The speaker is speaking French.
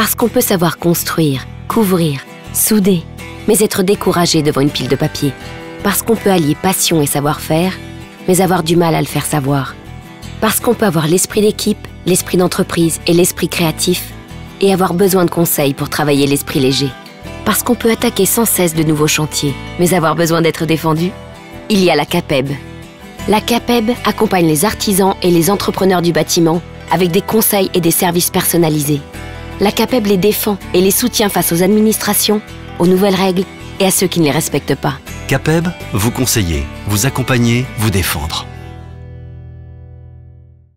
Parce qu'on peut savoir construire, couvrir, souder, mais être découragé devant une pile de papier. Parce qu'on peut allier passion et savoir-faire, mais avoir du mal à le faire savoir. Parce qu'on peut avoir l'esprit d'équipe, l'esprit d'entreprise et l'esprit créatif, et avoir besoin de conseils pour travailler l'esprit léger. Parce qu'on peut attaquer sans cesse de nouveaux chantiers, mais avoir besoin d'être défendu. Il y a la CAPEB. La CAPEB accompagne les artisans et les entrepreneurs du bâtiment avec des conseils et des services personnalisés. La CAPEB les défend et les soutient face aux administrations, aux nouvelles règles et à ceux qui ne les respectent pas. CAPEB, vous conseiller, vous accompagner, vous défendre.